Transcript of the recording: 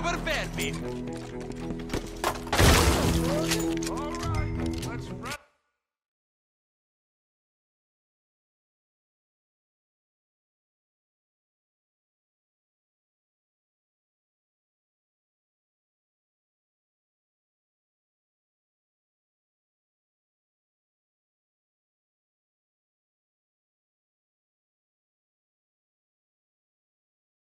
per vermi!